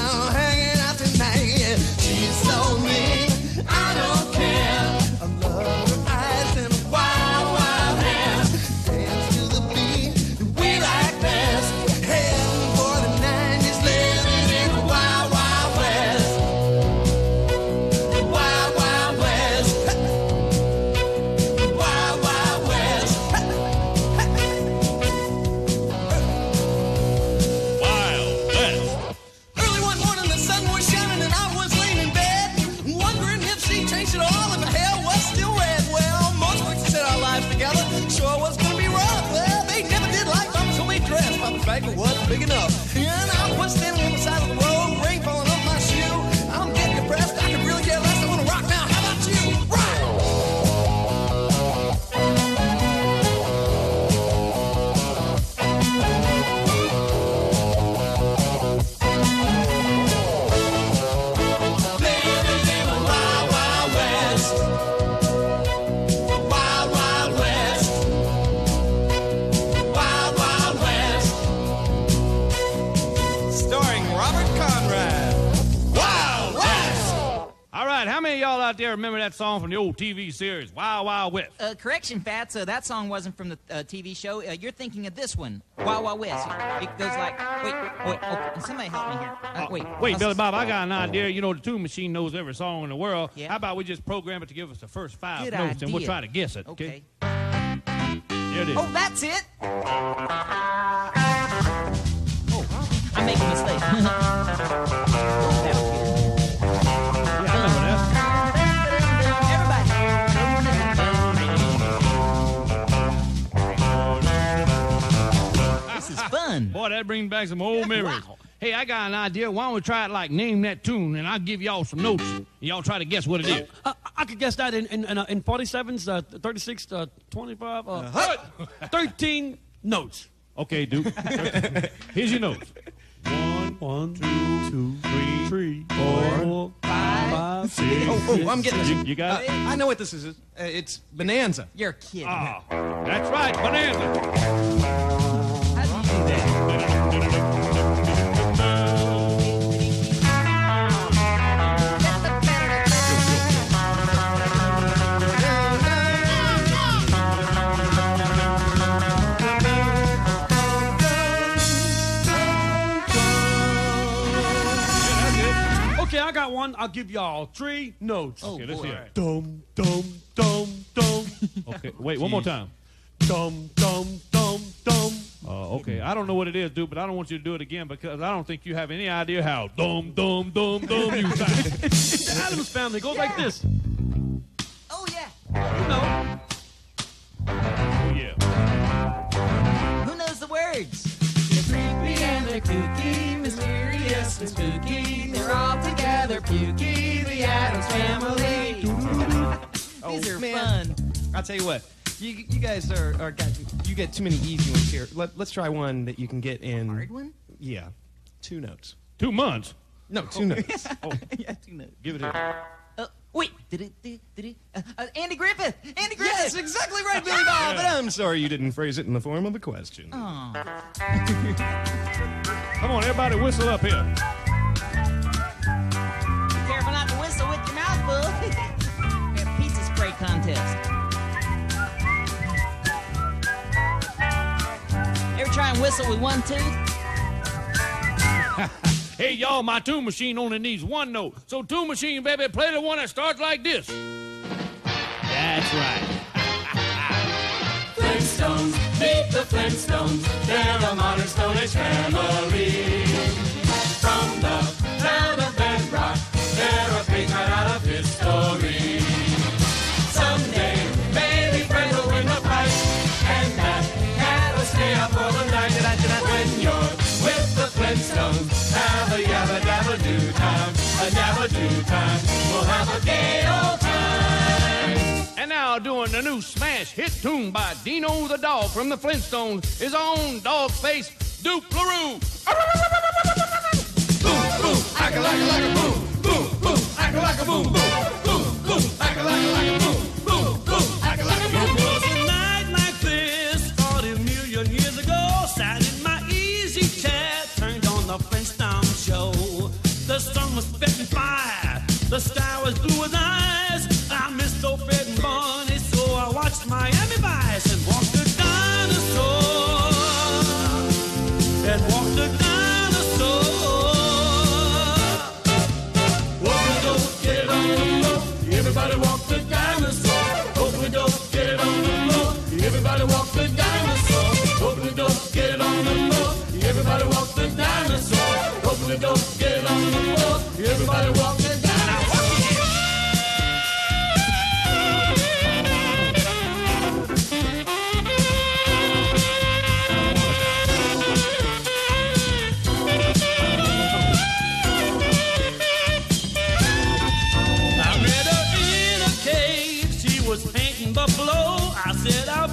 now. Out there remember that song from the old TV series, Wild Wild West? Uh, correction, Fatz. Uh, that song wasn't from the uh, TV show. Uh, you're thinking of this one, Wild Wild West. It goes like, wait, wait, okay. somebody help me here. Uh, wait, Wait, Billy Bob, I got an idea. You know, the Tune Machine knows every song in the world. Yeah. How about we just program it to give us the first five Good notes and we'll try to guess it, okay? Okay. Here it is. Oh, that's it. Oh, I'm making a mistake. that brings back some old memories. Wow. Hey, I got an idea. Why don't we try it like name that tune, and I'll give y'all some notes. And y'all try to guess what it is. Uh, I could guess that in in, in, uh, in 47s, uh, 36, uh, 25, uh, Uh-huh. 13 notes. Okay, Dook. Here's your notes. One, two, Three. three, Four, four, five, five, six. Oh, oh, I'm getting this. You, you got it? Uh, I know what this is. Uh, it's Bonanza. You're kidding. Ah, that's right, Bonanza. How do you do that? Okay, I got one. I'll give y'all three notes. Oh, Okay, let's boy. hear it. Oh, dum, dum, dum, dum. Okay, wait, one more time. dum, dum, dum, dum. Uh, okay, I don't know what it is, dude, but I don't want you to do it again because I don't think you have any idea how dum dum dum dum you sound. The Addams family goes like this. Oh, yeah. You know. Oh, yeah. Who knows the words? They're creepy and they're kooky, mysterious and spooky. They're all together pukey, the Addams family. These are man. fun. I'll tell you what. You, you guys are, are got, you get too many easy ones here. Let, let's try one that you can get in. Hard one? Yeah, two notes. Two months. No, two notes. Oh, yeah, two notes. Give it here. Uh, wait. Did it, did it, uh, uh, Andy Griffith. Andy Griffith. yes, exactly right, Billy Bob. But I'm sorry you didn't phrase it in the form of a question. Oh. Come on, everybody, whistle up here. Whistle with one tooth? Hey, y'all, my tune machine only needs one note. So, tune machine, baby, play the one that starts like this. That's right. Flintstones, meet the Flintstones. They're a modern Stone Age family. From the town a. We'll have a gay old time. And now, doing the new smash hit tune by Dino the dog from the Flintstones, his own dog face, Dook LaRue. Acca lacka lacka boom, boom, boom, acca lacka boom, boom, boom, boom, acca lacka lacka boom, boom, so I I said, I'll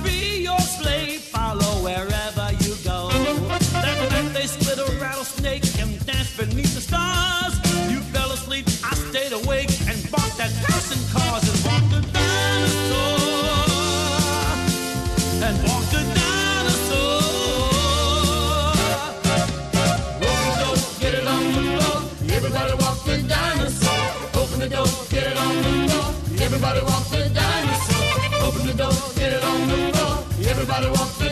gotta